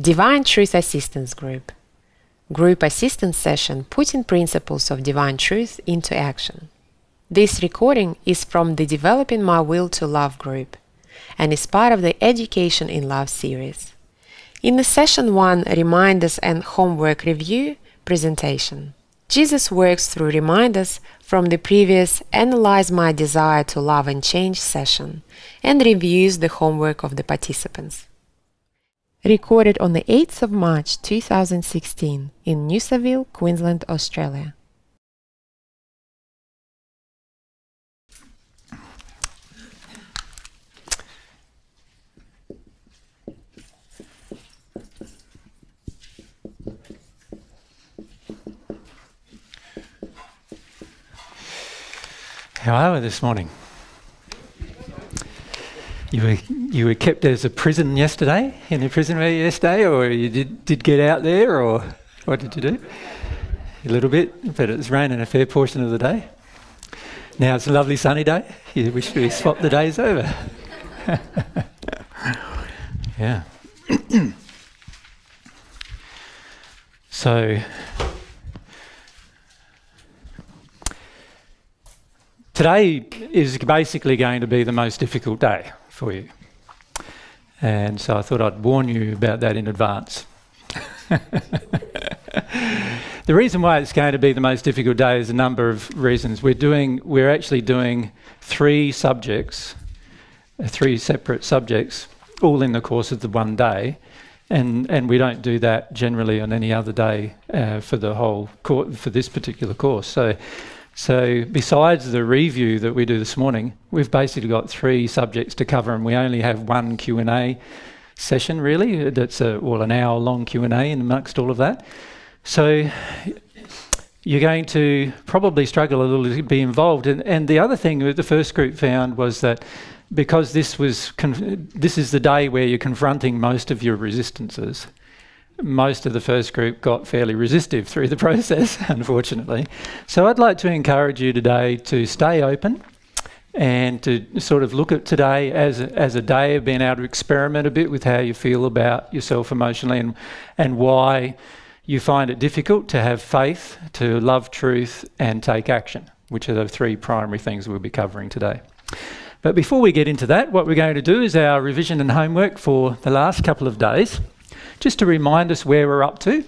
Divine Truth Assistance Group. Group assistance session putting principles of divine truth into action. This recording is from the Developing My Will to Love group and is part of the Education in Love series. In the session 1 Reminders and Homework Review presentation, Jesus works through reminders from the previous Analyze My Desire to Love and Change session and reviews the homework of the participants. Recorded on the 8th of March 2016 in Noosaville, Queensland, Australia. How are we this morning? You were you were kept as a prison yesterday in the prison yesterday, or you did did get out there, or what did you do? A little bit, but it was raining a fair portion of the day. Now it's a lovely sunny day. You wish we swapped the days over. yeah. so today is basically going to be the most difficult day for you. And so I thought I'd warn you about that in advance. the reason why it's going to be the most difficult day is a number of reasons. We're doing we're actually doing three subjects, uh, three separate subjects, all in the course of the one day. And, and we don't do that generally on any other day uh, for the whole for this particular course. So so, besides the review that we do this morning, we've basically got three subjects to cover, and we only have one Q and A session. Really, that's a, well an hour long Q and A, and amongst all of that. So, you're going to probably struggle a little to be involved. And, and the other thing that the first group found was that because this was this is the day where you're confronting most of your resistances most of the first group got fairly resistive through the process, unfortunately. So I'd like to encourage you today to stay open and to sort of look at today as a, as a day of being able to experiment a bit with how you feel about yourself emotionally and, and why you find it difficult to have faith, to love truth, and take action, which are the three primary things we'll be covering today. But before we get into that, what we're going to do is our revision and homework for the last couple of days just to remind us where we're up to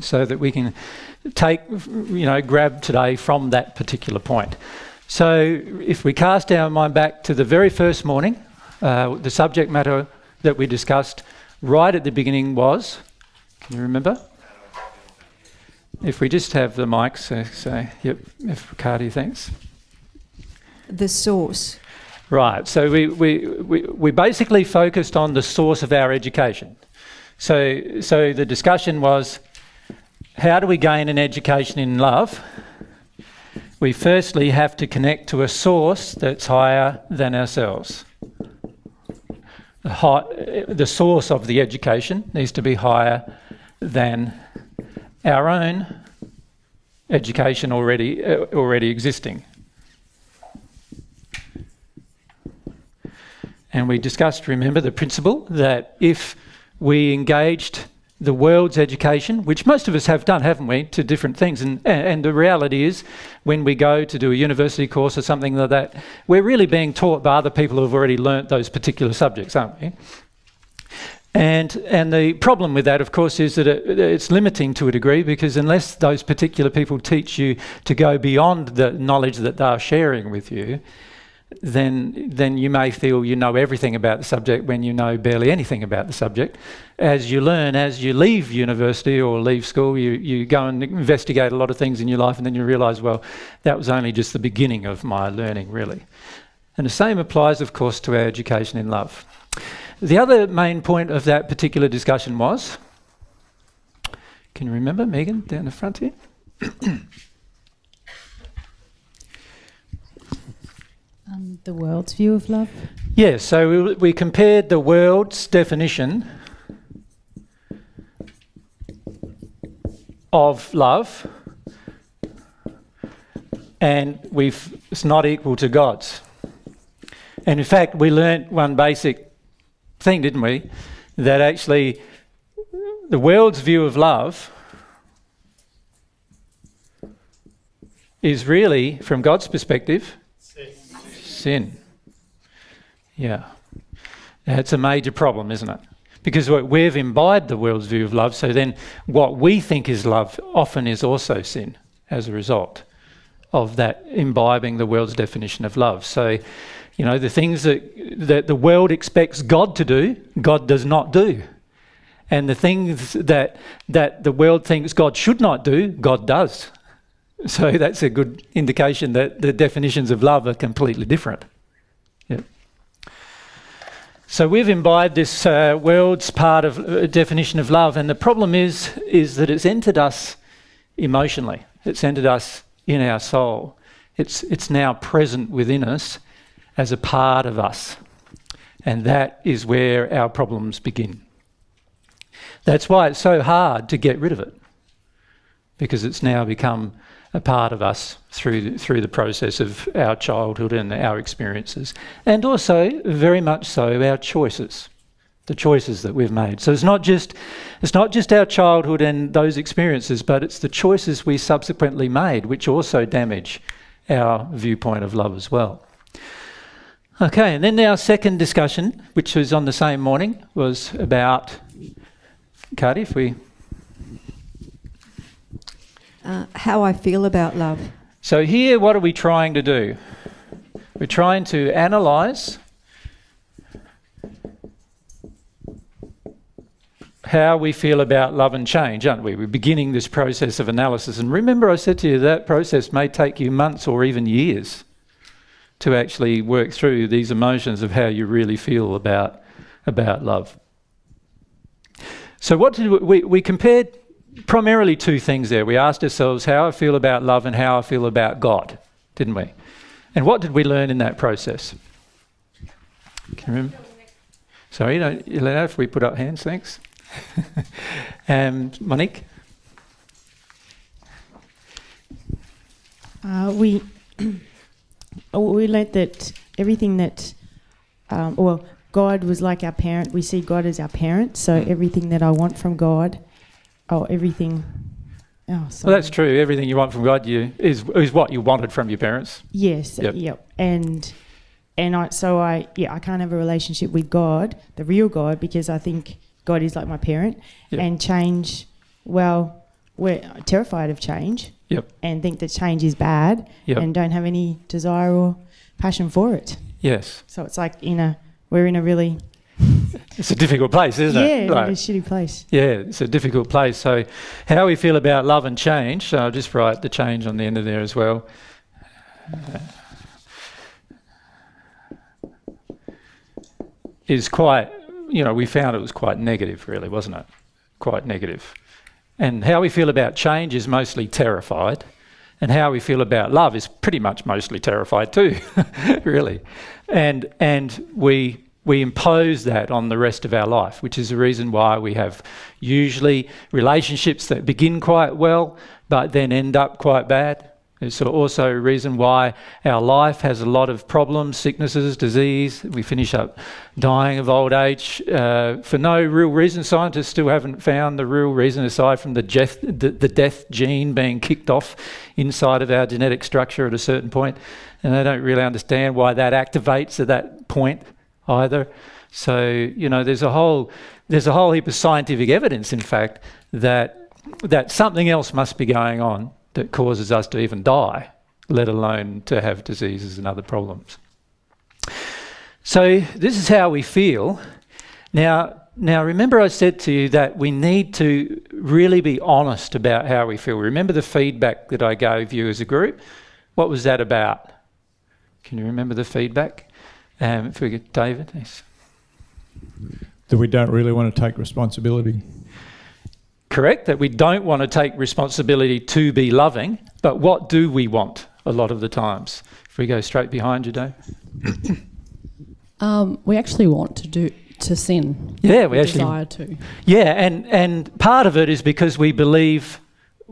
so that we can take, you know, grab today from that particular point. So if we cast our mind back to the very first morning, uh, the subject matter that we discussed right at the beginning was, can you remember? If we just have the mics, so, so yep, if Ricardo, thanks. The source. Right, so we, we, we, we basically focused on the source of our education. So, so the discussion was how do we gain an education in love? We firstly have to connect to a source that's higher than ourselves. The, high, the source of the education needs to be higher than our own education already, uh, already existing. And we discussed, remember, the principle that if we engaged the world's education, which most of us have done, haven't we, to different things. And, and the reality is, when we go to do a university course or something like that, we're really being taught by other people who have already learnt those particular subjects, aren't we? And, and the problem with that, of course, is that it, it's limiting to a degree because unless those particular people teach you to go beyond the knowledge that they're sharing with you, then then you may feel you know everything about the subject when you know barely anything about the subject. As you learn, as you leave university or leave school, you, you go and investigate a lot of things in your life, and then you realise, well, that was only just the beginning of my learning, really. And the same applies, of course, to our education in love. The other main point of that particular discussion was can you remember, Megan, down the front here? Um, the world's view of love? Yes, so we, we compared the world's definition of love and we've, it's not equal to God's. And in fact, we learnt one basic thing, didn't we? That actually the world's view of love is really, from God's perspective, sin. Yeah. It's a major problem, isn't it? Because we've imbibed the world's view of love, so then what we think is love often is also sin as a result of that imbibing the world's definition of love. So, you know, the things that, that the world expects God to do, God does not do. And the things that, that the world thinks God should not do, God does. So that's a good indication that the definitions of love are completely different. Yep. So we've imbibed this uh, world's part of uh, definition of love, and the problem is is that it's entered us emotionally. It's entered us in our soul. It's it's now present within us as a part of us, and that is where our problems begin. That's why it's so hard to get rid of it, because it's now become a part of us through through the process of our childhood and our experiences, and also very much so our choices, the choices that we've made. So it's not just it's not just our childhood and those experiences, but it's the choices we subsequently made which also damage our viewpoint of love as well. Okay, and then our second discussion, which was on the same morning, was about Cardiff. we uh, how I feel about love. So, here, what are we trying to do? We're trying to analyse how we feel about love and change, aren't we? We're beginning this process of analysis. And remember, I said to you that process may take you months or even years to actually work through these emotions of how you really feel about, about love. So, what did we, we compared primarily two things there. We asked ourselves how I feel about love and how I feel about God, didn't we? And what did we learn in that process? Can you remember? Sorry, don't you let out if we put up hands, thanks. um, Monique? Uh, we we learnt that everything that, um, well, God was like our parent. We see God as our parent. So mm. everything that I want from God Oh, everything. Oh, well, that's true. Everything you want from God you is is what you wanted from your parents. Yes. Uh, yep. yep. And and I so I yeah I can't have a relationship with God, the real God, because I think God is like my parent, yep. and change. Well, we're terrified of change. Yep. And think that change is bad. Yep. And don't have any desire or passion for it. Yes. So it's like in a we're in a really it's a difficult place, isn't yeah, it? Yeah, like, it's a shitty place. Yeah, it's a difficult place. So, how we feel about love and change, so I'll just write the change on the end of there as well. Uh, is quite, you know, we found it was quite negative, really, wasn't it? Quite negative. And how we feel about change is mostly terrified. And how we feel about love is pretty much mostly terrified too, really. And, and we we impose that on the rest of our life, which is the reason why we have usually relationships that begin quite well but then end up quite bad. It's also a reason why our life has a lot of problems, sicknesses, disease. We finish up dying of old age uh, for no real reason. Scientists still haven't found the real reason aside from the death, the, the death gene being kicked off inside of our genetic structure at a certain point. And they don't really understand why that activates at that point either. So you know, there's a whole there's a whole heap of scientific evidence, in fact, that that something else must be going on that causes us to even die, let alone to have diseases and other problems. So this is how we feel. Now, now remember I said to you that we need to really be honest about how we feel. Remember the feedback that I gave you as a group? What was that about? Can you remember the feedback? Um, if we get David, yes. That we don't really want to take responsibility. Correct, that we don't want to take responsibility to be loving, but what do we want a lot of the times? If we go straight behind you, Dave. um, we actually want to do to sin. Yeah, we, we actually desire to. Yeah, and and part of it is because we believe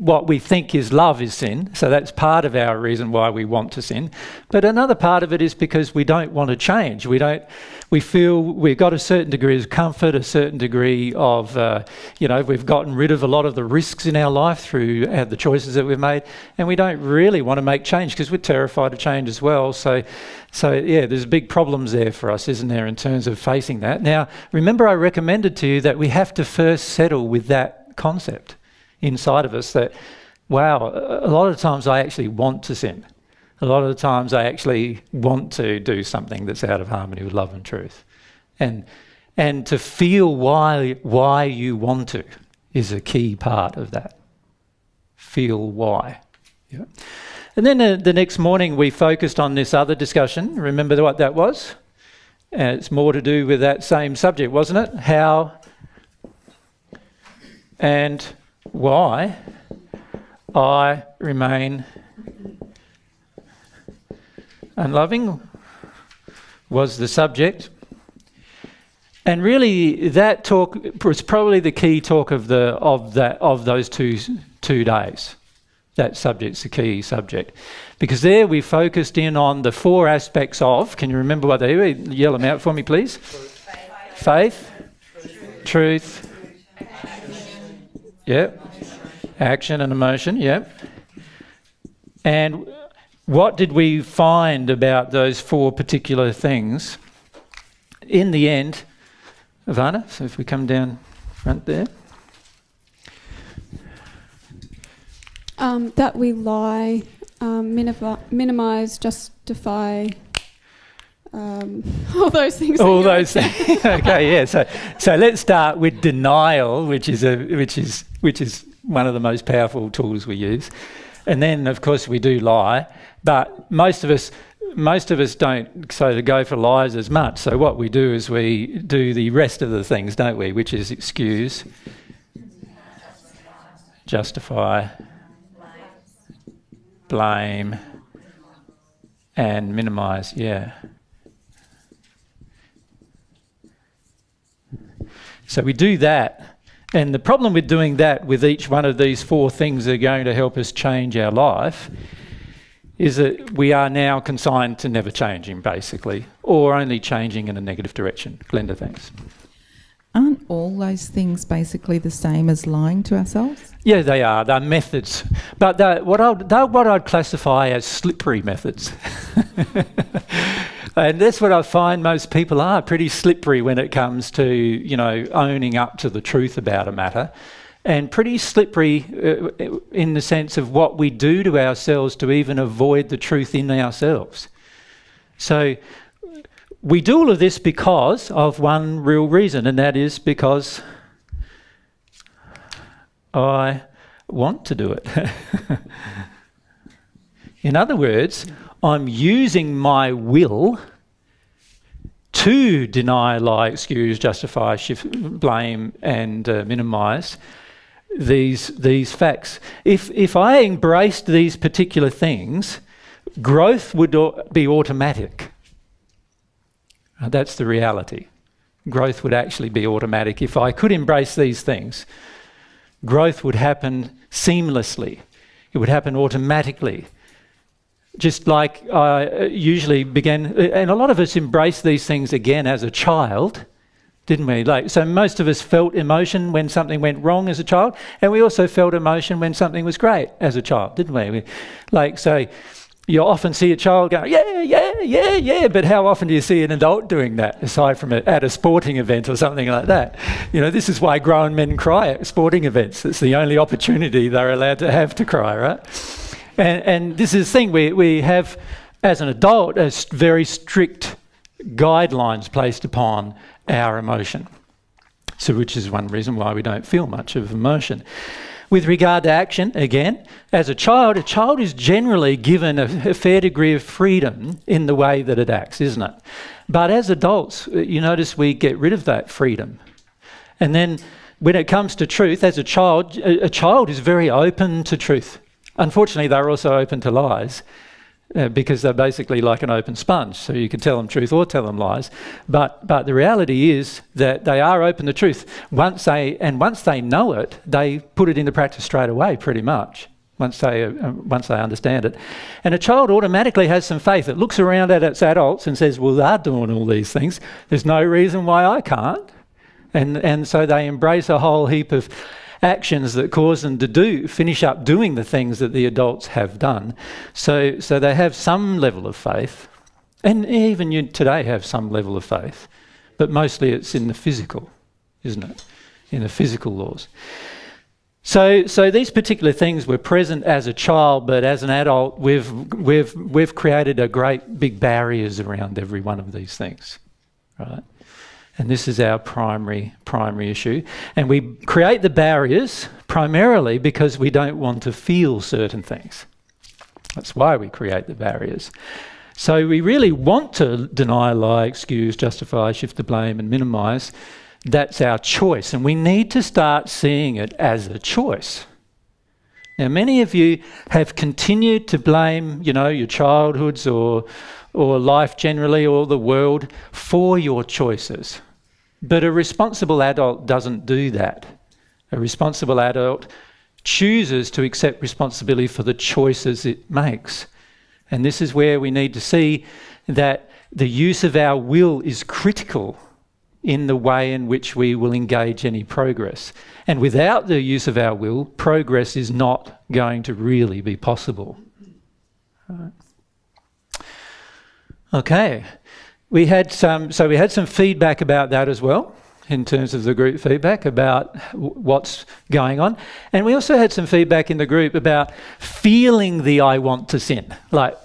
what we think is love is sin. So that's part of our reason why we want to sin. But another part of it is because we don't want to change. We don't. We feel we've got a certain degree of comfort, a certain degree of, uh, you know, we've gotten rid of a lot of the risks in our life through uh, the choices that we've made, and we don't really want to make change because we're terrified of change as well. So, so yeah, there's big problems there for us, isn't there, in terms of facing that. Now, remember, I recommended to you that we have to first settle with that concept inside of us that, wow, a lot of times I actually want to sin. A lot of the times I actually want to do something that's out of harmony with love and truth. And, and to feel why, why you want to is a key part of that. Feel why. Yeah. And then the next morning we focused on this other discussion. Remember what that was? And it's more to do with that same subject, wasn't it? How and why I remain unloving was the subject. And really, that talk was probably the key talk of the of that of those two two days. That subject's the key subject, because there we focused in on the four aspects of. Can you remember what they were? Yell them out for me, please. Faith, truth, truth Yep. Action and emotion. Yep. And what did we find about those four particular things? In the end, Ivana, so if we come down front there. Um, that we lie, um, minimize, justify, um, all those things. All those things. okay, yeah. So, so let's start with denial, which is a which is which is one of the most powerful tools we use, and then of course we do lie, but most of us. Most of us don't so to go for lies as much. So what we do is we do the rest of the things, don't we? Which is excuse, justify, blame, and minimise. Yeah. So we do that. And the problem with doing that with each one of these four things that are going to help us change our life is that we are now consigned to never changing, basically, or only changing in a negative direction. Glenda, thanks. Aren't all those things basically the same as lying to ourselves? Yeah, they are. They're methods. But they're what, I'd, they're what I'd classify as slippery methods. And that's what I find most people are pretty slippery when it comes to, you know, owning up to the truth about a matter. And pretty slippery uh, in the sense of what we do to ourselves to even avoid the truth in ourselves. So we do all of this because of one real reason, and that is because I want to do it. in other words, I'm using my will to deny, lie, excuse, justify, shift, blame, and uh, minimise these these facts. If if I embraced these particular things, growth would be automatic. Uh, that's the reality. Growth would actually be automatic if I could embrace these things. Growth would happen seamlessly. It would happen automatically just like I uh, usually began, uh, and a lot of us embrace these things again as a child, didn't we? Like, so most of us felt emotion when something went wrong as a child, and we also felt emotion when something was great as a child, didn't we? we like, so you often see a child go, yeah, yeah, yeah, yeah, but how often do you see an adult doing that, aside from a, at a sporting event or something like that? You know, this is why grown men cry at sporting events. It's the only opportunity they're allowed to have to cry, right? And, and this is the thing, we, we have, as an adult, very strict guidelines placed upon our emotion. So, which is one reason why we don't feel much of emotion. With regard to action, again, as a child, a child is generally given a, a, fair degree of freedom in the way that it acts, isn't it? But as adults, uh, you notice we get rid of that freedom. And then when it comes to truth, as a child, a, a child is very open to truth. Unfortunately, they're also open to lies. uh, because they're basically like an open sponge. So you can tell them truth or tell them lies. But but the reality is that they are open to truth. Once they and once they know it, they put it into practice straight away, pretty much. Once they uh, uh once they understand it, and a child automatically has some faith. It looks around at its adults and says, "Well, they're doing all these things. There's no reason why I can't." And and so they embrace a whole heap of actions that cause them to do finish up doing the things that the adults have done. So so they have some level of faith, and even you today have some level of faith, but mostly it's in the physical, isn't it? In the physical laws. So, so these particular things were present as a child, but as an adult, we've, we've, we've created a great big barriers around every one of these things, right? And this is our primary, primary issue. And we create the barriers primarily because we don't want to feel certain things. That's why we create the barriers. So we really want to deny, lie, excuse, justify, shift the blame, and minimize. That's our choice. And we need to start seeing it as a choice. Now, many of you have continued to blame, you know, your childhoods or, or life generally or the world for your choices. But a responsible adult doesn't do that. A responsible adult chooses to accept responsibility for the choices it makes. And this is where we need to see that the use of our will is critical in the way in which we will engage any progress. And without the use of our will, progress is not going to really be possible. Okay, we had some, so we had some feedback about that as well, in terms of the group feedback about what's going on. And we also had some feedback in the group about feeling the I want to sin, like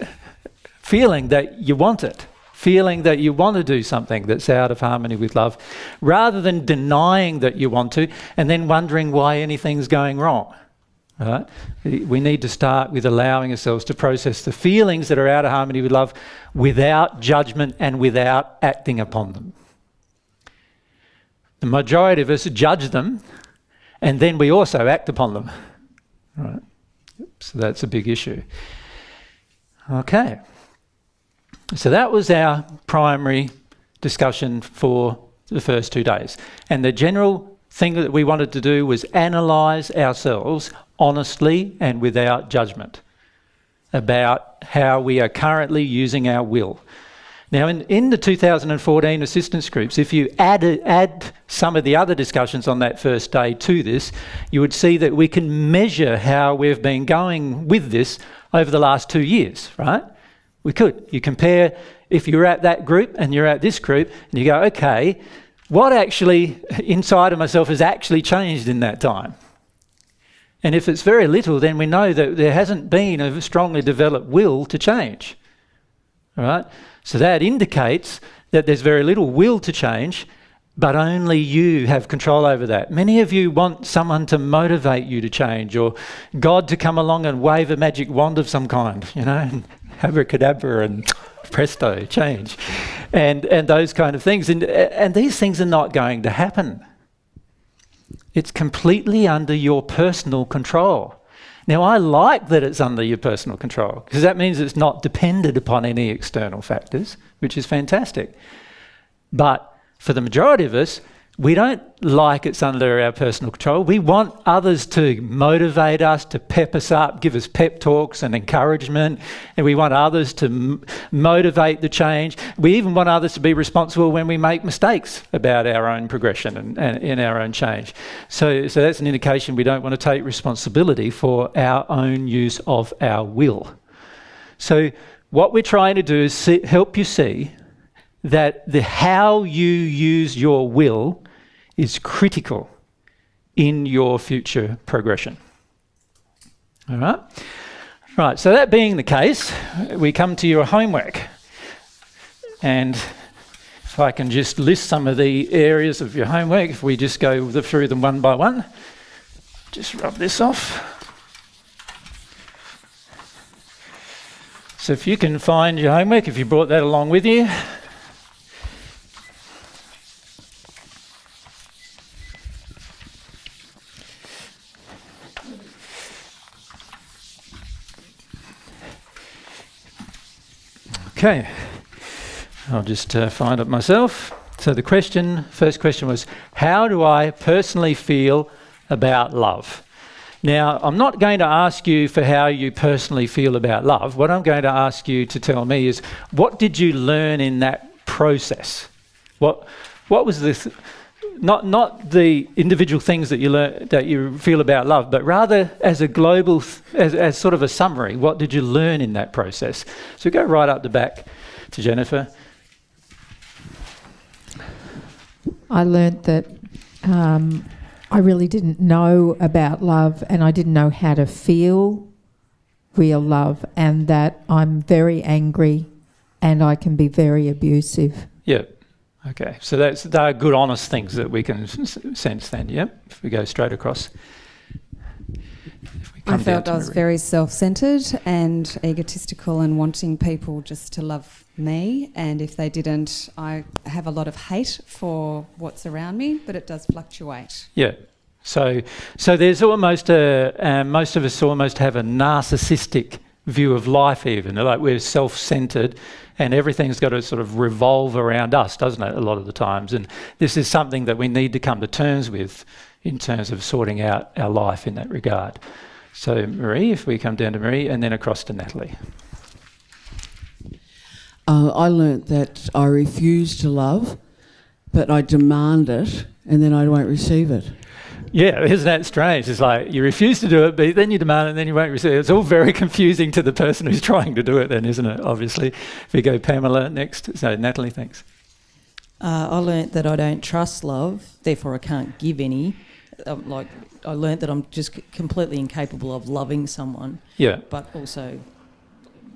feeling that you want it, feeling that you want to do something that's out of harmony with love, rather than denying that you want to and then wondering why anything's going wrong. Right? We need to start with allowing ourselves to process the feelings that are out of harmony with love without judgment and without acting upon them. The majority of us judge them and then we also act upon them. Right? So that's a big issue. Okay. So that was our primary discussion for the first two days. And the general thing that we wanted to do was analyze ourselves honestly and without judgment about how we are currently using our will. Now, in, in the 2014 assistance groups, if you add, add some of the other discussions on that first day to this, you would see that we can measure how we've been going with this over the last two years, right? We could. You compare if you're at that group and you're at this group, and you go, okay, what actually inside of myself has actually changed in that time? And if it's very little, then we know that there hasn't been a strongly developed will to change. All right? So that indicates that there's very little will to change, but only you have control over that. Many of you want someone to motivate you to change or God to come along and wave a magic wand of some kind, you know, and abracadabra and presto, change. And, and those kind of things. And, and these things are not going to happen. It's completely under your personal control. Now, I like that it's under your personal control because that means it's not dependent upon any external factors, which is fantastic. But for the majority of us, we don't like it's under our personal control. We want others to motivate us, to pep us up, give us pep talks and encouragement. And we want others to motivate the change. We even want others to be responsible when we make mistakes about our own progression and, and in our own change. So, so that's an indication we don't want to take responsibility for our own use of our will. So, what we're trying to do is see, help you see that the how you use your will is critical in your future progression. All right? Right, so that being the case, we come to your homework. And if I can just list some of the areas of your homework, if we just go through them one by one, just rub this off. So if you can find your homework, if you brought that along with you, Okay, I'll just uh, find it myself. So the question, first question was, how do I personally feel about love? Now, I'm not going to ask you for how you personally feel about love. What I'm going to ask you to tell me is, what did you learn in that process? What, what was the th- not not the individual things that you learn that you feel about love, but rather as a global, as, as sort of a summary. What did you learn in that process? So go right up the back to Jennifer. I learned that um, I really didn't know about love and I didn't know how to feel real love, and that I'm very angry and I can be very abusive. Yeah. Okay. So that's they are good, honest things that we can sense. Then, yeah. If we go straight across. I felt I was very self centered and egotistical and wanting people just to love me. And if they didn't, I have a lot of hate for what's around me, but it does fluctuate. Yeah. So, so there's almost a, um, most of us almost have a narcissistic view of life, even like we're self-centered, and everything's got to sort of revolve around us, doesn't it? A lot of the times, and this is something that we need to come to terms with in terms of sorting out our life in that regard. So, Marie, if we come down to Marie, and then across to Natalie. Uh, I learnt that I refuse to love, but I demand it, and then I won't receive it. Yeah, isn't that strange? It's like you refuse to do it, but then you demand it, and then you won't receive it. It's all very confusing to the person who's trying to do it, then, isn't it? Obviously. If we go Pamela next. So, Natalie, thanks. Uh, I learnt that I don't trust love, therefore I can't give any. Um, like I learnt that I'm just c- completely incapable of loving someone, Yeah. but also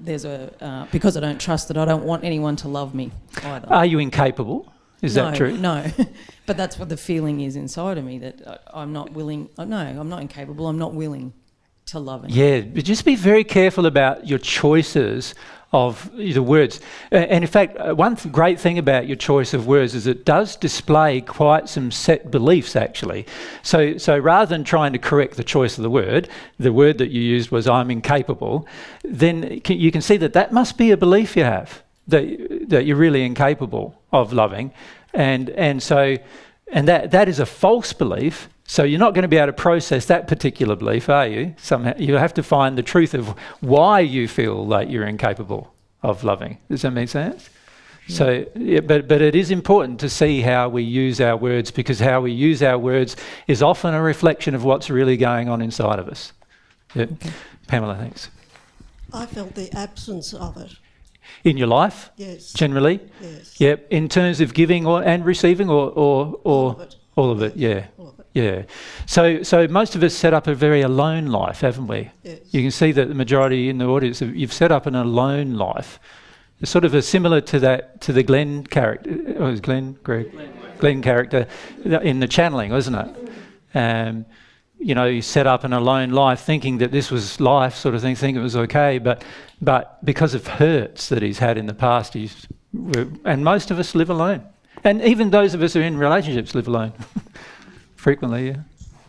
there's a uh, because I don't trust that I don't want anyone to love me either. Are you incapable? Is no, that true? No, but that's what the feeling is inside of me that I, I'm not willing. Oh, no, I'm not incapable. I'm not willing to love anyone. Yeah, but just be very careful about your choices of the words. Uh, And in fact, uh, one th- great thing about your choice of words is it does display quite some set beliefs, actually. So, so rather than trying to correct the choice of the word, the word that you used was "I'm incapable." Then you can see that that must be a belief you have that that you're really incapable of loving, and and so and that that is a false belief. So you're not going to be able to process that particular belief, are you? Somehow you have to find the truth of why you feel like you're incapable of loving. Does that make sense? So, yeah, but but it is important to see how we use our words because how we use our words is often a reflection of what's really going on inside of us. Yeah. Pamela, thanks. I felt the absence of it. In your life, Yes. generally, Yes. Yep. In terms of giving or and receiving, or or or All of it. all of it, yeah, All of it. yeah. So so most of us set up a very alone life, haven't we? Yes. You can see that the majority in the audience, you've set up an alone life. It's sort of a similar to that to the Glenn character. Oh, it was Glenn Greg Glenn character in the channeling, wasn't it? Um, you know, set up an alone life, thinking that this was life, sort of thing, thinking it was okay, but but because of hurts that he's had in the past, he's and most of us live alone, and even those of us who are in relationships live alone frequently. Yeah,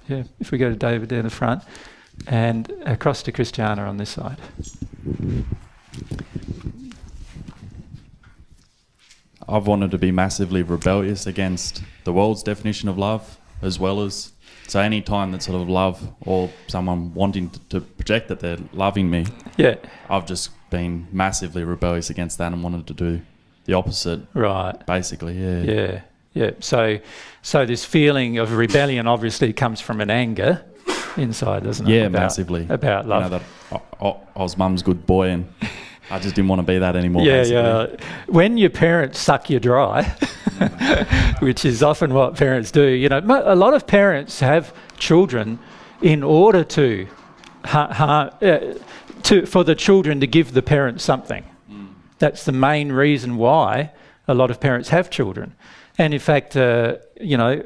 yeah. If we go to David down the front, and across to Christiana on this side. I've wanted to be massively rebellious against the world's definition of love, as well as so any time that sort of love or someone wanting to, to project that they're loving me, Yeah. I've just been massively rebellious against that and wanted to do the opposite. Right. Basically, yeah. Yeah, yeah. So, so this feeling of rebellion obviously comes from an anger inside, doesn't it? Yeah, About- massively. about love. You know, that I, I, I was mum's good boy and I just didn't want to be that anymore. yeah, basically. yeah. When your parents suck you dry, which is often what parents do, you know, a lot of parents have children in order to, ha- ha- uh, to for the children to give the parents something. That's the main reason why a lot of parents have children. And in fact, uh, you know,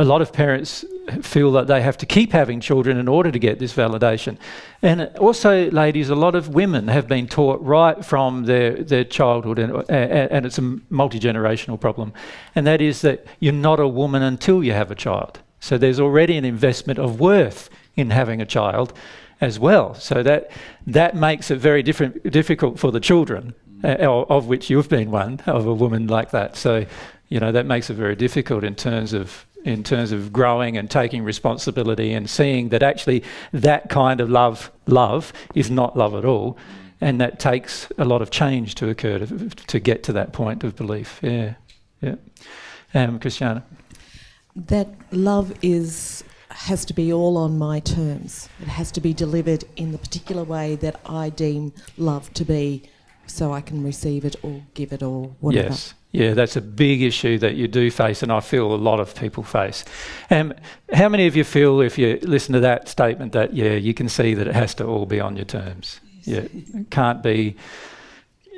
a lot of parents feel that they have to keep having children in order to get this validation. And also, ladies, a lot of women have been taught right from their, their childhood, and, uh, and it's a multi generational problem, and that is that you're not a woman until you have a child. So there's already an investment of worth in having a child as well. So that, that makes it very different, difficult for the children uh, of which you've been one of a woman like that. So, you know, that makes it very difficult in terms of in terms of growing and taking responsibility and seeing that actually that kind of love love is not love at all. And that takes a lot of change to occur to, to get to that point of belief. Yeah yeah. Um, christiana? That love is has to be all on my terms. It has to be delivered in the particular way that i deem love to be so i can receive it or give it or whatever. Yes yeah, that's a big issue that you do face, and I feel a lot of people face. Um, how many of you feel, if you listen to that statement, that yeah, you can see that it has to all be on your terms? Yeah, it can't be,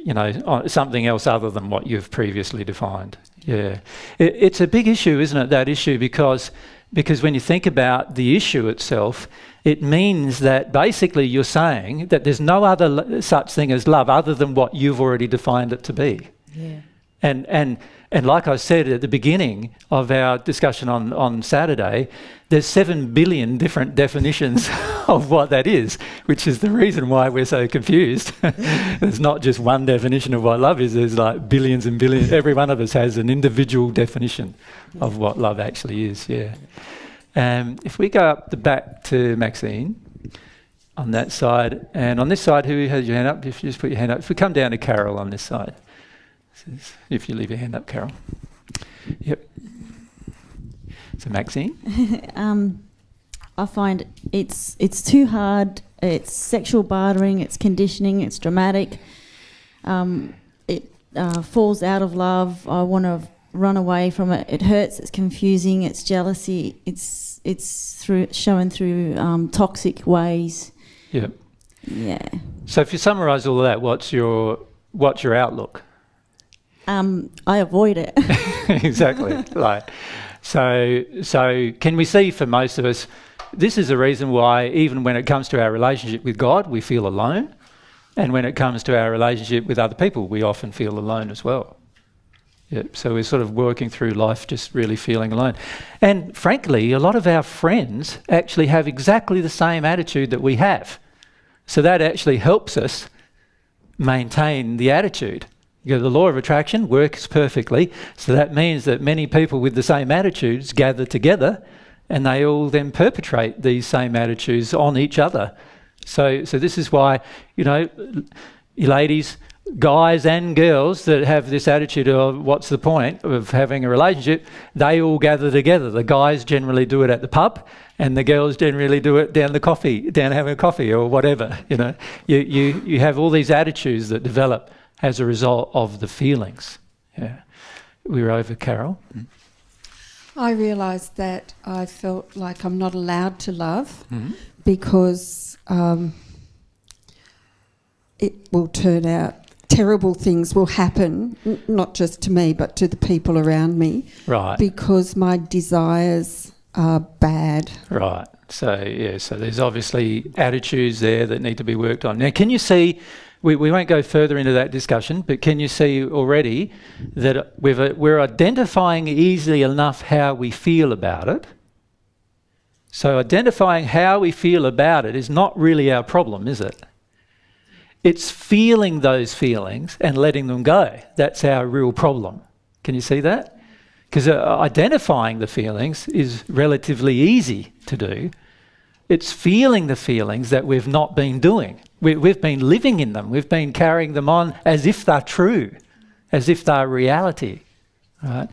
you know, something else other than what you've previously defined. Yeah, it, it's a big issue, isn't it? That issue because because when you think about the issue itself, it means that basically you're saying that there's no other such thing as love other than what you've already defined it to be. Yeah. And, and, and like I said at the beginning of our discussion on, on Saturday, there's seven billion different definitions of what that is, which is the reason why we're so confused. there's not just one definition of what love is, there's like billions and billions. Every one of us has an individual definition of what love actually is, yeah. Um, if we go up the back to Maxine on that side, and on this side, who has your hand up? If you just put your hand up. If we come down to Carol on this side. If you leave your hand up, Carol. Yep. So Maxine. um, I find it's it's too hard. It's sexual bartering. It's conditioning. It's dramatic. Um, it uh, falls out of love. I want to run away from it. It hurts. It's confusing. It's jealousy. It's it's through showing through um, toxic ways. Yeah. Yeah. So if you summarise all of that, what's your what's your outlook? Um, I avoid it. exactly. Right. So, so can we see for most of us, this is a reason why even when it comes to our relationship with God, we feel alone, and when it comes to our relationship with other people, we often feel alone as well. Yep. So we're sort of working through life just really feeling alone. And frankly, a lot of our friends actually have exactly the same attitude that we have. So that actually helps us maintain the attitude. You know, the law of attraction works perfectly. So that means that many people with the same attitudes gather together and they all then perpetrate these same attitudes on each other. So, so this is why, you know, ladies, guys and girls that have this attitude of what's the point of having a relationship, they all gather together. The guys generally do it at the pub and the girls generally do it down the coffee, down having a coffee or whatever, you know. You, you, you have all these attitudes that develop as a result of the feelings. Yeah. We were over Carol. I realised that I felt like I'm not allowed to love mm-hmm. because um, it will turn out terrible things will happen, n- not just to me but to the people around me. Right. Because my desires are bad. Right. So yeah. So there's obviously attitudes there that need to be worked on. Now, can you see? We, we won't go further into that discussion, but can you see already that we we're identifying easily enough how we feel about it? So, identifying how we feel about it is not really our problem, is it? It's feeling those feelings and letting them go. That's our real problem. Can you see that? Because uh, identifying the feelings is relatively easy to do. It's feeling the feelings that we've not been doing. We, we've been living in them. We've been carrying them on as if they're true, as if they're reality. Right?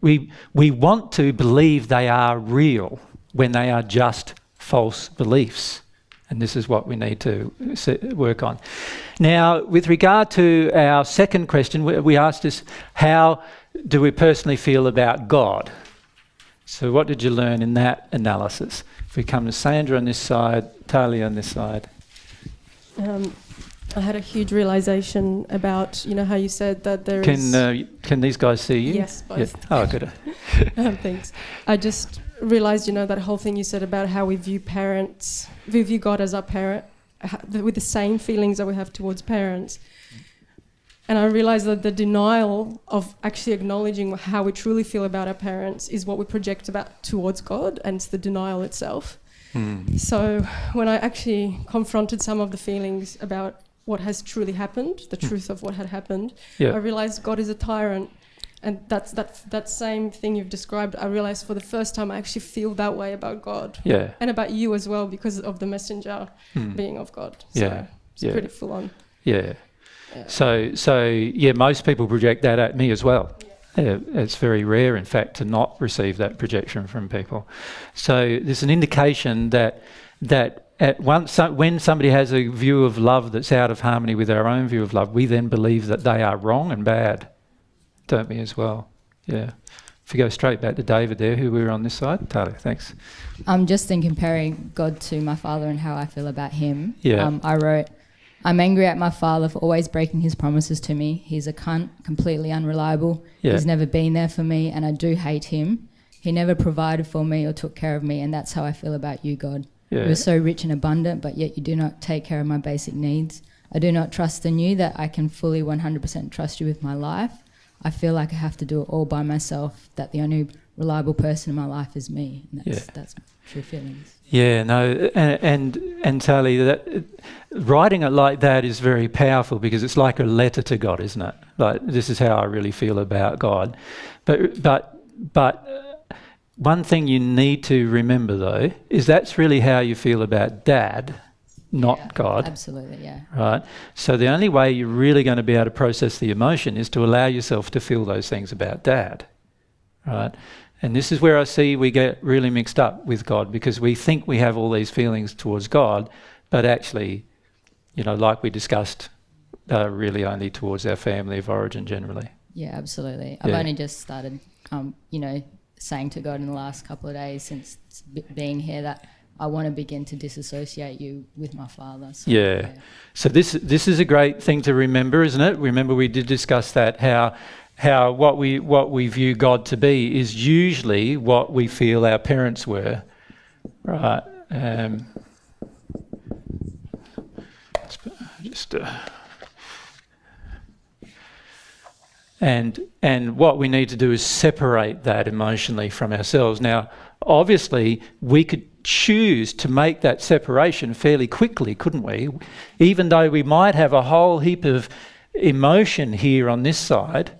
We, we want to believe they are real when they are just false beliefs. And this is what we need to work on. Now, with regard to our second question, we asked us how do we personally feel about God? So, what did you learn in that analysis? If we come to Sandra on this side, Talia on this side. Um, I had a huge realization about, you know, how you said that there can, is uh, can these guys see you? Yes, both. Yeah. Oh, good. um, thanks. I just realized, you know, that whole thing you said about how we view parents, we view God as our parent, with the same feelings that we have towards parents. And I realized that the denial of actually acknowledging how we truly feel about our parents is what we project about towards God, and it's the denial itself. Mm. So when I actually confronted some of the feelings about what has truly happened, the Mm. truth of what had happened. Yeah. I realized God is a tyrant. And that's that that same thing you've described. I realized for the first time I actually feel that way about God. Yeah. And about you as well because of the messenger Hmm. being of God. So Yeah. it's yeah. pretty full on. Yeah. Yeah. So, so yeah, most people project that at me as well. Yeah, it's very rare, in fact, to not receive that projection from people. So there's an indication that that at once so- when somebody has a view of love that's out of harmony with our own view of love, we then believe that they are wrong and bad, don't we as well? Yeah. If we go straight back to David there, who we were on this side, Talia, thanks. I'm um, just in comparing God to my father and how I feel about him. Yeah. Um, I wrote, I'm angry at my father for always breaking his promises to me. He's a cunt, completely unreliable. Yeah. He's never been there for me, and I do hate him. He never provided for me or took care of me, and that's how I feel about you, God. Yeah. You're so rich and abundant, but yet you do not take care of my basic needs. I do not trust in you that I can fully 100% trust you with my life. I feel like I have to do it all by myself, that the only reliable person in my life is me. And that's, Yeah. that's true feelings. Yeah, no, and and, and Tali, that writing it like that is very powerful because it's like a letter to God, isn't it? Like this is how I really feel about God. But but but uh, one thing you need to remember though is that's really how you feel about Dad, not God. Absolutely, yeah. Right. So the only way you're really going to be able to process the emotion is to allow yourself to feel those things about Dad. Right. And this is where I see we get really mixed up with God because we think we have all these feelings towards God, but actually, you know, like we discussed, uh, really only towards our family of origin generally. Yeah, absolutely. I've Yeah. only just started, um, you know, saying to God in the last couple of days since being here that I want to begin to disassociate you with my father. So, Yeah. So this this is a great thing to remember, isn't it? Remember we did discuss that how how what we what we view God to be is usually what we feel our parents were. Right. Um, just uh, and and what we need to do is separate that emotionally from ourselves. Now, obviously, we could choose to make that separation fairly quickly, couldn't we? Even though we might have a whole heap of emotion here on this side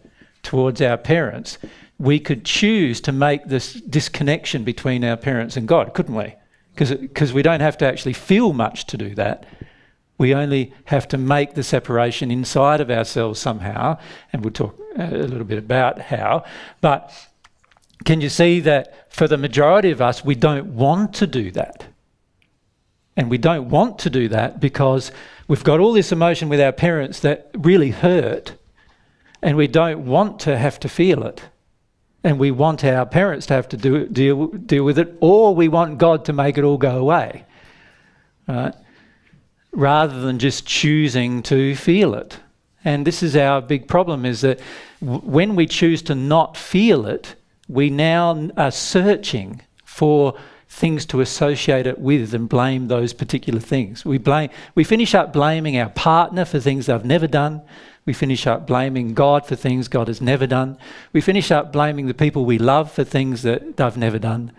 towards our parents, we could choose to make this disconnection between our parents and God, couldn't we? Because we don't have to actually feel much to do that. We only have to make the separation inside of ourselves somehow, and we'll talk a little bit about how. But can you see that for the majority of us, we don't want to do that? And we don't want to do that because we've got all this emotion with our parents that really hurt, and we don't want to have to feel it. And we want our parents to have to do, deal, deal with it, or we want God to make it all go away. Right? rather than just choosing to feel it. And this is our big problem is that when we choose to not feel it, we now are searching for things to associate it with and blame those particular things. We blame we finish up blaming our partner for things they've never done. We finish up blaming God for things God has never done. We finish up blaming the people we love for things that they've never done.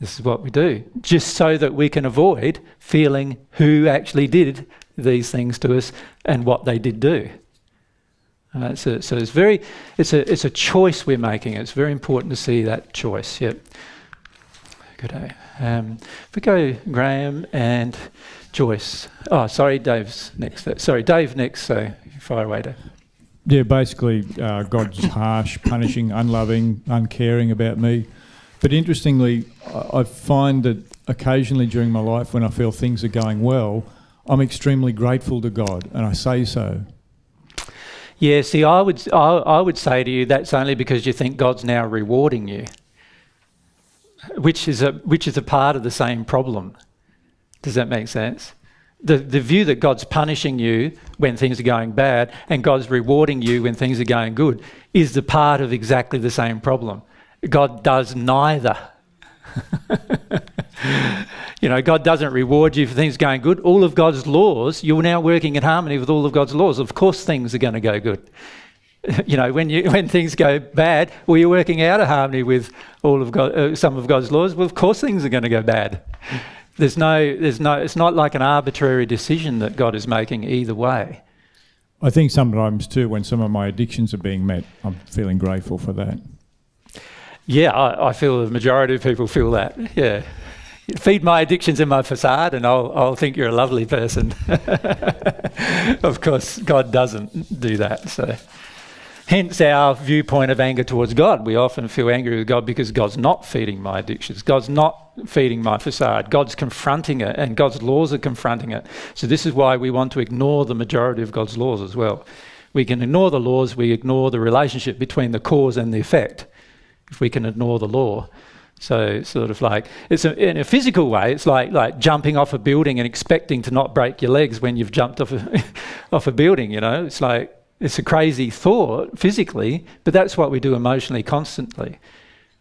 This is what we do, just so that we can avoid feeling who actually did these things to us and what they did do. Uh, so, so it's very, it's a, it's a choice we're making. It's very important to see that choice. Yep. Good day. Um, if we go Graham and Joyce. Oh, sorry, Dave's next. Sorry, Dave next. So fire away, Dave. Yeah, basically, uh, God's harsh, punishing, unloving, uncaring about me. But interestingly, I I find that occasionally during my life, when I feel things are going well, I'm extremely grateful to God, and I say so. Yeah, see, I would, I, I would say to you that's only because you think God's now rewarding you, which is a, which is a part of the same problem. Does that make sense? The, the view that God's punishing you when things are going bad and God's rewarding you when things are going good is the part of exactly the same problem. God does neither. you know, God doesn't reward you for things going good. All of God's laws, you're now working in harmony with all of God's laws. Of course, things are going to go good. you know, when you when things go bad, well, you're working out of harmony with all of God, uh, some of God's laws. Well, of course, things are going to go bad. There's no, there's no, it's not like an arbitrary decision that God is making either way. I think sometimes too, when some of my addictions are being met, I'm feeling grateful for that. Yeah, I, I feel the majority of people feel that. Yeah. Feed my addictions in my facade and I'll, I'll think you're a lovely person. of course, God doesn't do that. So. Hence our viewpoint of anger towards God. We often feel angry with God because God's not feeding my addictions. God's not feeding my facade. God's confronting it, and God's laws are confronting it. So, this is why we want to ignore the majority of God's laws as well. We can ignore the laws, we ignore the relationship between the cause and the effect if we can ignore the law. So, sort of like, it's a, in a physical way, it's like, like jumping off a building and expecting to not break your legs when you've jumped off a, off a building, you know? It's like, it's a crazy thought physically, but that's what we do emotionally constantly.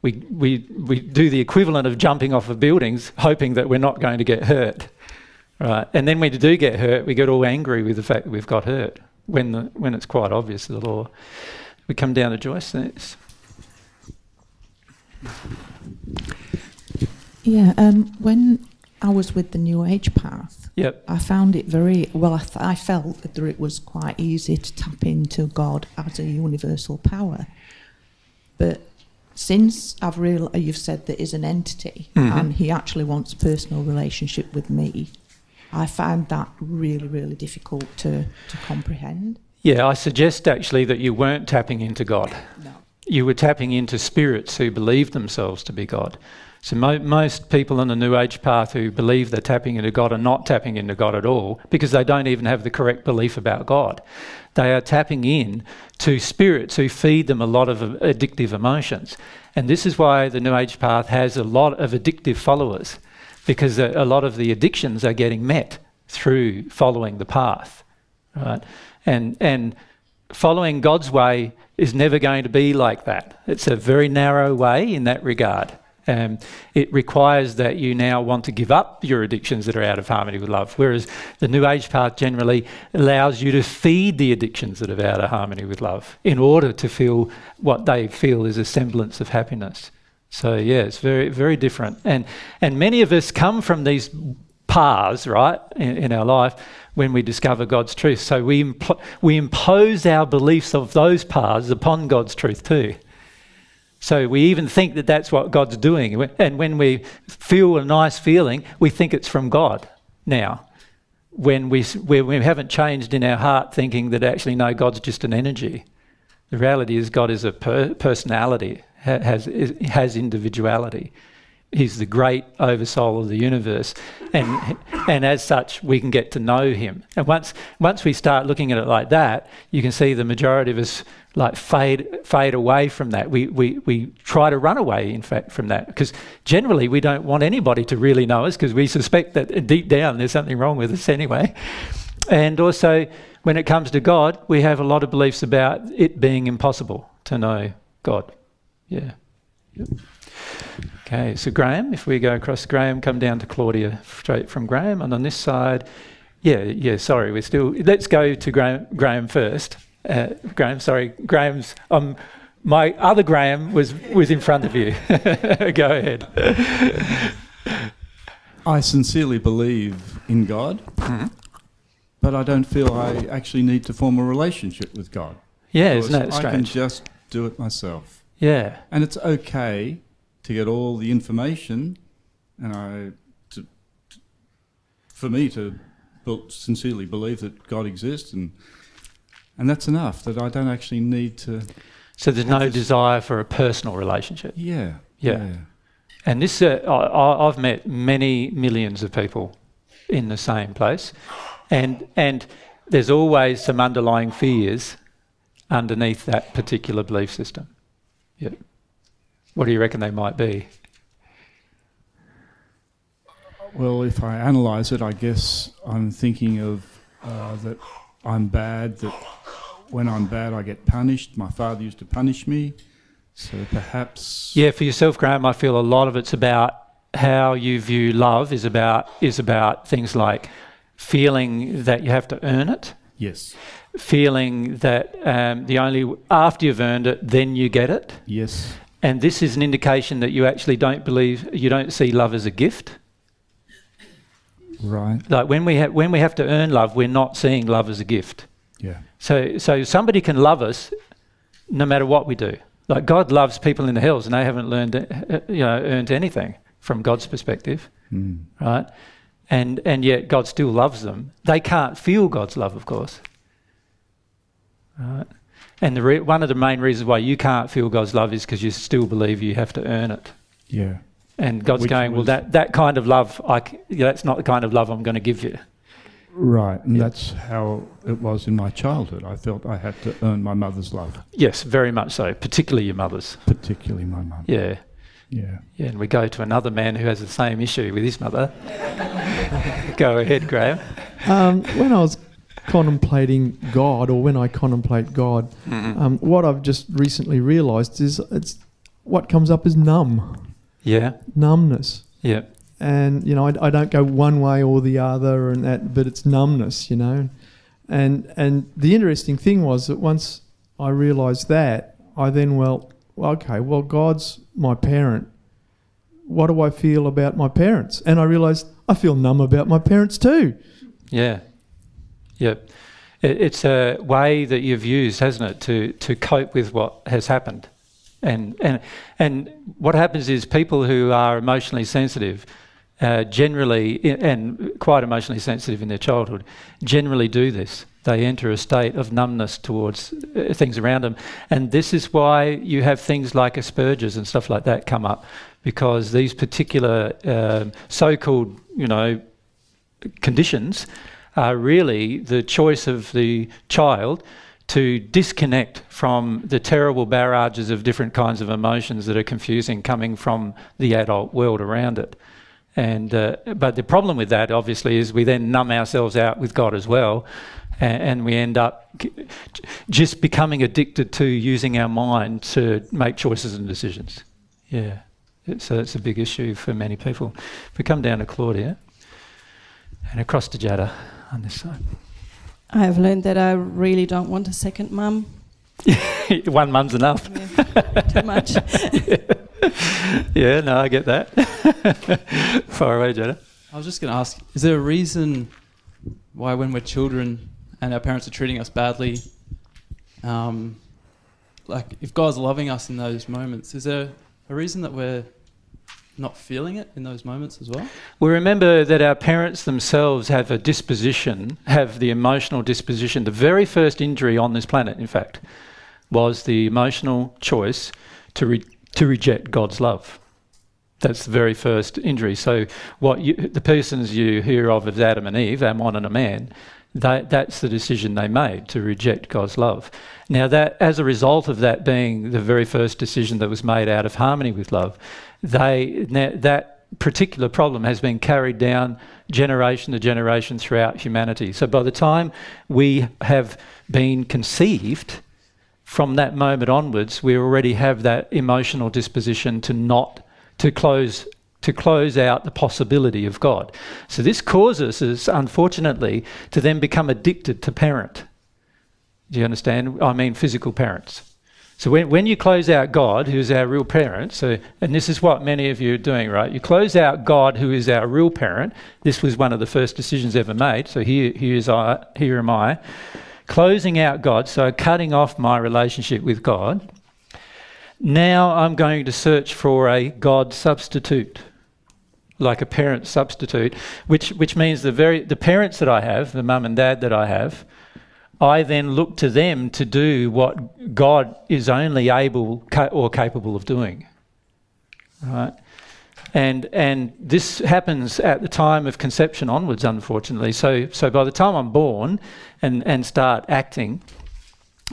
We, we, we do the equivalent of jumping off of buildings, hoping that we're not going to get hurt. Right? And then when we do get hurt, we get all angry with the fact that we've got hurt when, the, when it's quite obvious the law. We come down to Joyce next. Yeah, um, when I was with the New Age path, Yep. I found it very well. I, th- I felt that it was quite easy to tap into God as a universal power. But since I've real, you've said there is an entity, Mhm. and He actually wants a personal relationship with me, I found that really, really difficult to, to comprehend. Yeah, I suggest actually that you weren't tapping into God. No. You were tapping into spirits who believed themselves to be God. So mo- most people on the New Age path who believe they're tapping into God are not tapping into God at all because they don't even have the correct belief about God. They are tapping in to spirits who feed them a lot of addictive emotions. And this is why the New Age path has a lot of addictive followers because a, a lot of the addictions are getting met through following the path. Right? And, and following God's way is never going to be like that. It's a very narrow way in that regard. Um, it requires that you now want to give up your addictions that are out of harmony with love, whereas the New Age path generally allows you to feed the addictions that are out of harmony with love in order to feel what they feel is a semblance of happiness. So yeah, it's very very different, and and many of us come from these paths, right, in, in our life when we discover God's truth. So we we impose our beliefs of those paths upon God's truth too. So we even think that that's what God's doing. And when we feel a nice feeling, we think it's from God now. When we, we haven't changed in our heart thinking that actually, no, God's just an energy. The reality is, God is a per- personality, has, has individuality. He's the great oversoul of the universe, and and as such, we can get to know him. And once once we start looking at it like that, you can see the majority of us like fade fade away from that. We we we try to run away, in fact, from that because generally we don't want anybody to really know us because we suspect that deep down there's something wrong with us anyway. And also, when it comes to God, we have a lot of beliefs about it being impossible to know God. Yeah. Yep. Okay, so Graham, if we go across Graham, come down to Claudia straight from Graham, and on this side, yeah, yeah, sorry, we're still, let's go to Graham, Graham first. Uh, Graham, sorry, Graham's, um, my other Graham was, was in front of you. go ahead. I sincerely believe in God, mm-hmm. but I don't feel I actually need to form a relationship with God. Yeah, isn't that I can just do it myself. Yeah. And it's okay to get all the information, and I, to, to, for me to sincerely believe that God exists, and and that's enough. That I don't actually need to. So there's no desire for a personal relationship. Yeah, Yeah. yeah. And this, uh, I- I've met many millions of people in the same place, and and there's always some underlying fears underneath that particular belief system. Yeah. What do you reckon they might be? Well, if I analyse it, I guess I'm thinking of uh, that I'm bad. That when I'm bad, I get punished. My father used to punish me, so perhaps Yeah, for yourself, Graham, I feel a lot of it's about how you view love is about is about things like feeling that you have to earn it. Yes. Feeling that um, the only after you've earned it, then you get it. Yes. And this is an indication that you actually don't believe you don't see love as a gift. Right. Like when we have when we have to earn love, we're not seeing love as a gift. Yeah. So so somebody can love us no matter what we do. Like God loves people in the hills, and they haven't learned, uh, you know, earned anything from God's perspective, Mm. right? And and yet God still loves them. They can't feel God's love, of course. Right? And the re- one of the main reasons why you can't feel God's love is because you still believe you have to earn it. Yeah. And God's Which going, well, that, that kind of love, I c- yeah, that's not the kind of love I'm going to give you. Right, and that's how it was in my childhood. I felt I had to earn my mother's love. Yes, very much so, particularly your mother's. Particularly my mum. Yeah. Yeah. Yeah, and we go to another man who has the same issue with his mother. go ahead, Graham. Um, when I was contemplating God, or when I contemplate God, um, what I've just recently realised is it's what comes up is numb. Yeah. Numbness. Yeah. And you know, I, I don't go one way or the other, and that, but it's numbness, you know. And and the interesting thing was that once I realised that, I then well, okay, well, God's my parent. What do I feel about my parents? And I realised I feel numb about my parents too. Yeah. Yeah. It, it's a way that you've used, hasn't it, to, to cope with what has happened. And, and, and what happens is people who are emotionally sensitive, uh, generally, and quite emotionally sensitive in their childhood, generally do this. They enter a state of numbness towards uh, things around them. And this is why you have things like Asperger's and stuff like that come up, because these particular um so called, you know, conditions are really the choice of the child to disconnect from the terrible barrages of different kinds of emotions that are confusing coming from the adult world around it. And uh, but the problem with that, obviously, is we then numb ourselves out with God as well, and, and we end up just becoming addicted to using our mind to make choices and decisions. Yeah, so it's a big issue for many people. If we come down to Claudia and across to Jada on this side. I have learned that I really don't want a second mum. One mum's enough. too much. yeah, no, I get that. Far away, Jenna. I was just going to ask: Is there a reason why, when we're children and our parents are treating us badly, um, like if God's loving us in those moments, is there a reason that we're not feeling it in those moments as well? We remember that our parents themselves have a disposition, have the emotional disposition. The very first injury on this planet, in fact, was the emotional choice to re- to reject God's love. That's the very first injury. So, what you, the persons you hear of as Adam and Eve, Ammon and a man, that's the decision they made to reject God's love. Now, that as a result of that being the very first decision that was made out of harmony with love, they that particular problem has been carried down generation to generation throughout humanity. So, by the time we have been conceived, from that moment onwards, we already have that emotional disposition to not to close to close out the possibility of God. So this causes us, unfortunately, to then become addicted to parent. Do you understand? I mean physical parents. So when, when you close out God, who's our real parent, so and this is what many of you are doing, right? You close out God, who is our real parent. This was one of the first decisions ever made. So here, here's I, here am I, closing out God, so cutting off my relationship with God. Now I'm going to search for a God substitute, like a parent substitute, which which means the very the parents that I have, the mum and dad that I have, I then look to them to do what God is only able or capable of doing. Right? And and this happens at the time of conception onwards, unfortunately. So so by the time I'm born and, and start acting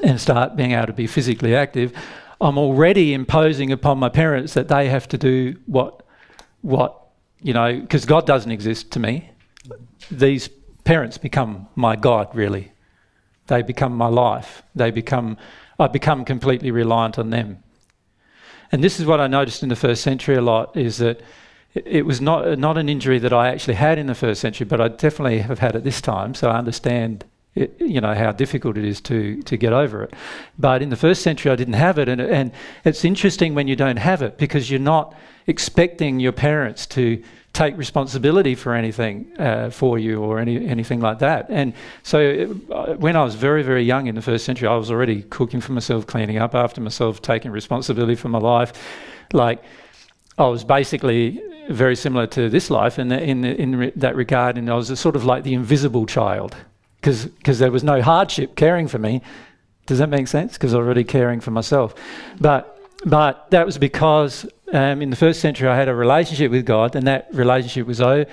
and start being able to be physically active, I'm already imposing upon my parents that they have to do what what you know, because God doesn't exist to me. These parents become my God, really. They become my life. They become, I become completely reliant on them. And this is what I noticed in the first century a lot is that it, was not not an injury that I actually had in the first century, but I definitely have had it this time. So I understand, it, you know, how difficult it is to to get over it. But in the first century, I didn't have it, and and it's interesting when you don't have it because you're not expecting your parents to take responsibility for anything uh, for you or any, anything like that. And so uh, when I was very, very young in the first century, I was already cooking for myself, cleaning up after myself, taking responsibility for my life. Like, I was basically very similar to this life in, the, in, the, in re- that regard, and I was a sort of like the invisible child because there was no hardship caring for me. Does that make sense? Because I was already caring for myself. But but that was because um, in the first century I had a relationship with God, and that relationship was oh,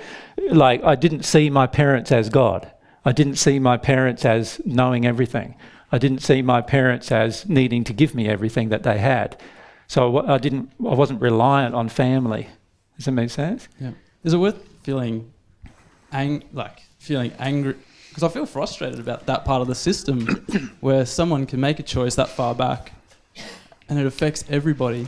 like I didn't see my parents as God. I didn't see my parents as knowing everything. I didn't see my parents as needing to give me everything that they had. So I didn't. I wasn't reliant on family. Does that make sense? Yeah. Is it worth feeling, ang- like feeling angry? Because I feel frustrated about that part of the system, where someone can make a choice that far back, and it affects everybody.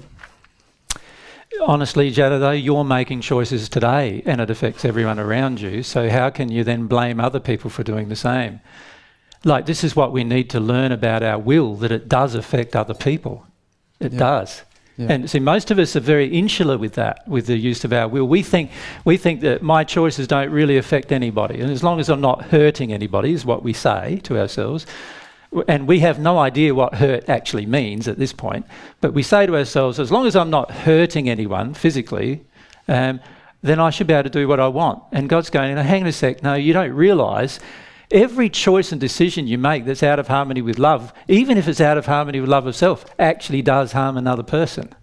Honestly, Jada, though, you're making choices today, and it affects everyone around you. So how can you then blame other people for doing the same? Like this is what we need to learn about our will that it does affect other people. It Yeah. does. Yeah. And see, most of us are very insular with that, with the use of our will. We think we think that my choices don't really affect anybody, and as long as I'm not hurting anybody, is what we say to ourselves. And we have no idea what hurt actually means at this point. But we say to ourselves, as long as I'm not hurting anyone physically, um, then I should be able to do what I want. And God's going, "Now, hang on a sec. No, you don't realise every choice and decision you make that's out of harmony with love, even if it's out of harmony with love of self, actually does harm another person.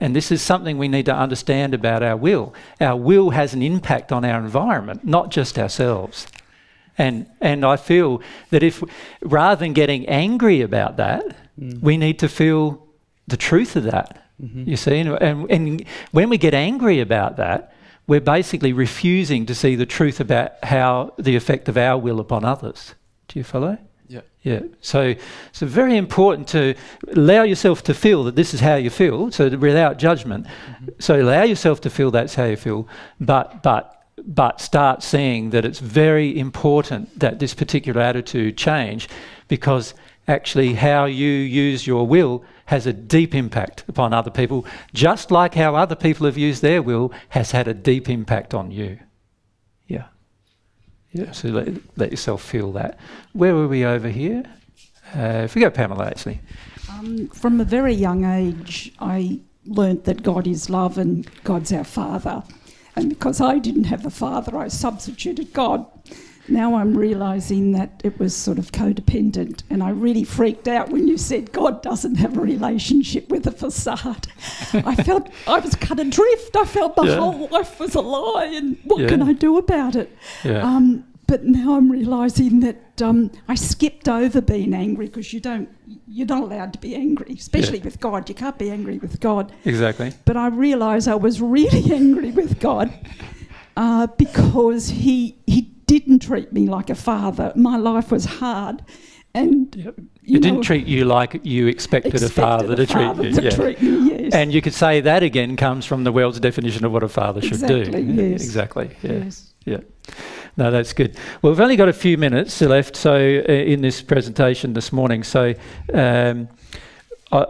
And this is something we need to understand about our will. Our will has an impact on our environment, not just ourselves. And, and I feel that if, rather than getting angry about that, Mm. we need to feel the truth of that. Mhm. You see, and, and, and when we get angry about that, we're basically refusing to see the truth about how the effect of our will upon others. Do you follow? Yeah. Yeah. So, so very important to allow yourself to feel that this is how you feel. So without judgment. So allow yourself to feel that's how you feel, but but but start seeing that it's very important that this particular attitude change, because actually how you use your will has a deep impact upon other people, just like how other people have used their will has had a deep impact on you. Yeah. Yeah. So let, let yourself feel that. Where were we over here? Uh, if we go Pamela, actually. Um, from a very young age, I learnt that God is love and God's our Father. And because I didn't have a father, I substituted God. Now I'm realising that it was sort of codependent, and I really freaked out when you said God doesn't have a relationship with a facade. I felt I was cut adrift. I felt my Yeah. whole life was a lie, and what Yeah. can I do about it? Yeah. Um, but now I'm realising that um, I skipped over being angry because you don't, you're not allowed to be angry, especially with God. You can't be angry with God. Exactly. But I realised I was really angry with God uh, because he he didn't treat me like a father. My life was hard, and It you didn't know, treat you like you expected, a father to treat father you. to treat me, yes. And you could say that again comes from the world's definition of what a father should Exactly, do. yes. Exactly. Yeah. Yes. Yeah. No, that's good. Well, we've only got a few minutes left. So uh, in this presentation this morning, so um, I,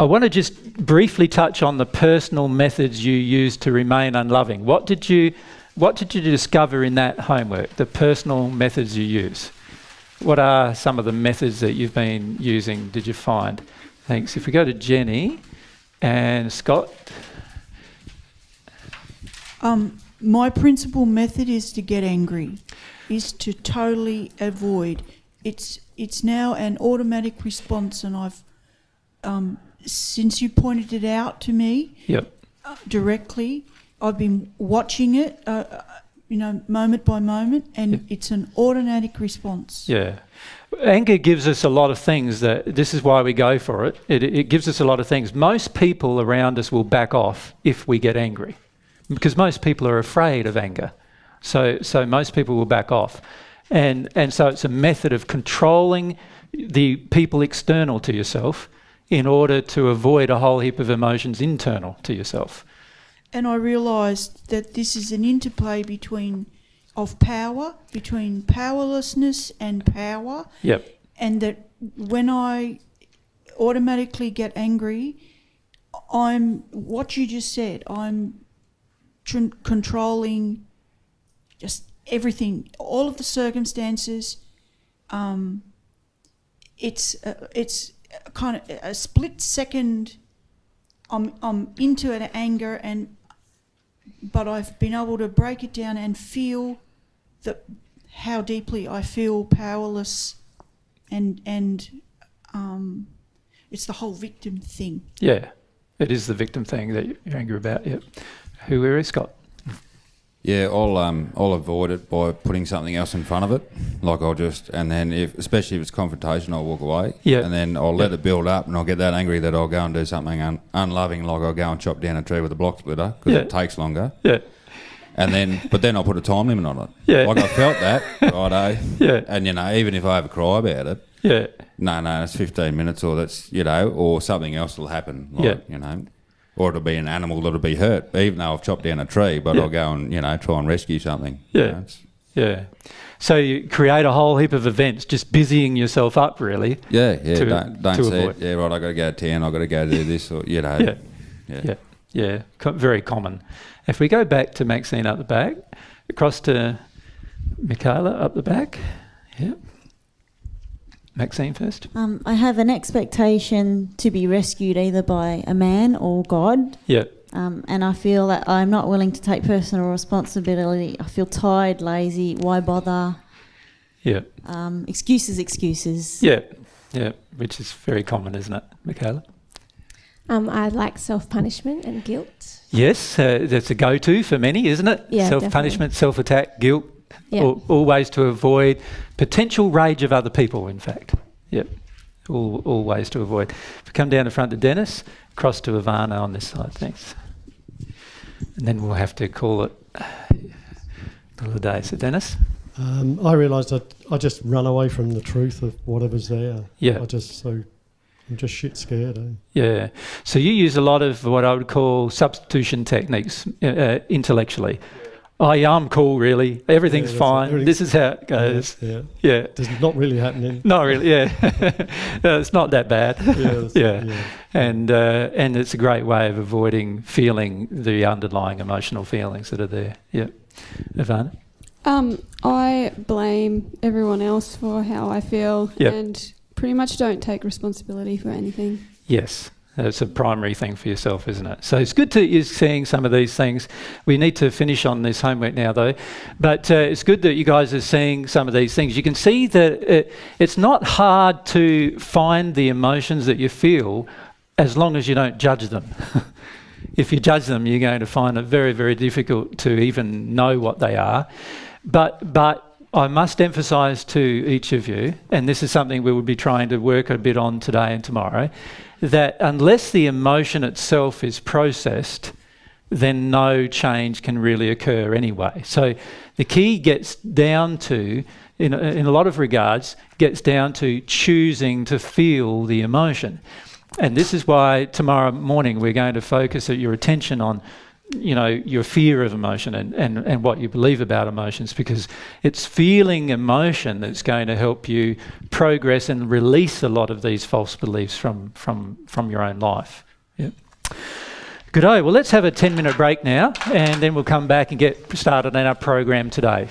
I want to just briefly touch on the personal methods you use to remain unloving. What did you What did you discover in that homework? The personal methods you use. What are some of the methods that you've been using? Did you find? Thanks. If we go to Jenny and Scott. Um, my principal method is to get angry, is to totally avoid. It's it's now an automatic response, and I've um, since you pointed it out to me Yep. uh, directly, I've been watching it, uh, uh, you know, moment by moment, and it's an automatic response. Yeah. Anger gives us a lot of things that this is why we go for it. it. It gives us a lot of things. Most people around us will back off if we get angry because most people are afraid of anger. So, so most people will back off. And, and so it's a method of controlling the people external to yourself in order to avoid a whole heap of emotions internal to yourself. And I realised that this is an interplay between of power, between powerlessness and power. Yep. And that when I automatically get angry, I'm what you just said. I'm controlling, just everything, all of the circumstances. Um, it's uh, it's a kind of a split second. I'm I'm into an anger and, but I've been able to break it down and feel that how deeply I feel powerless, and and um, it's the whole victim thing. Yeah, it is the victim thing that you're angry about. Yep. Who are Scott? Yeah, I'll um I'll avoid it by putting something else in front of it. Like I'll just and then if especially if it's confrontation, I'll walk away. Yeah. And then I'll let it build up, and I'll get that angry that I'll go and do something un- unloving, like I'll go and chop down a tree with a block splitter because it takes longer. Yeah. And then, but then I'll put a time limit on it. Yeah. Like I felt that, righto. Yeah. And you know, even if I have a cry about it. Yeah. No, no, it's fifteen minutes, or that's you know, or something else will happen. Like, Yeah. You know. Or it'll be an animal that'll be hurt, even though I've chopped down a tree. But Yeah. I'll go and you know try and rescue something. Yeah. You know, Yeah. So you create a whole heap of events, just busying yourself up, really. Yeah, yeah. to- don't don't to say avoid. Yeah, right. I've got to go to town. I've got to go do this, or you know. Yeah. yeah. Yeah. Yeah. Co- very common. If we go back to Maxine up the back, across to Michaela up the back. Yeah. Maxine first. Um, I have an expectation to be rescued either by a man or God. Yeah. Um, and I feel that I'm not willing to take personal responsibility. I feel tired, lazy. Why bother? Yeah. Um, excuses, excuses. Yeah. Yeah. Which is very common, isn't it, Michaela? Um, I like self punishment and guilt. Yes, uh, that's a go-to for many, isn't it? Yeah, Self-punishment, self-attack, guilt, Yeah. all, all ways to avoid potential rage of other people. In fact, yep, all, all ways to avoid. If we come down the front to Dennis, cross to Ivana on this side, thanks. And then we'll have to call it call a day. So Dennis, Um, I realised that I just run away from the truth of whatever's there. Yeah. I just so I'm just shit scared. Eh? yeah. So you use a lot of what I would call substitution techniques uh, uh, intellectually. Oh yeah, I'm cool. Really, everything's that's it. fine. Everything's- This is how it goes. Yeah, yeah. It's not really happening. Not really. Yeah, Uh, it's not that bad. Yeah, yeah. yeah. and uh, and it's a great way of avoiding feeling the underlying emotional feelings that are there. Yeah, Ivana. Um, I blame everyone else for how I feel Yep. and pretty much don't take responsibility for anything. Yes, that's a primary thing for yourself, isn't it? So it's good to you seeing some of these things. We need to finish on this homework now, though. But uh, it's good that you guys are seeing some of these things. You can see that it, it's not hard to find the emotions that you feel as long as you don't judge them. if you judge them, you're going to find it very, very difficult to even know what they are. But, but I must emphasise to each of you, and this is something we will be trying to work a bit on today and tomorrow, that unless the emotion itself is processed, then no change can really occur anyway. So the key gets down to, in a, in a lot of regards, gets down to choosing to feel the emotion. And this is why tomorrow morning we're going to focus your attention on you know your fear of emotion and, and, and what you believe about emotions because it's feeling emotion that's going to help you progress and release a lot of these false beliefs from from from your own life. Yeah. Good. Well, let's have a 10 minute break now and then we'll come back and get started on our program today.